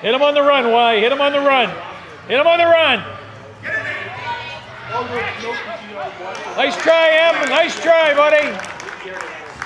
Hit him on the run, Why? Hit him on the run. Hit him on the run. Nice try, Em. Nice try, buddy.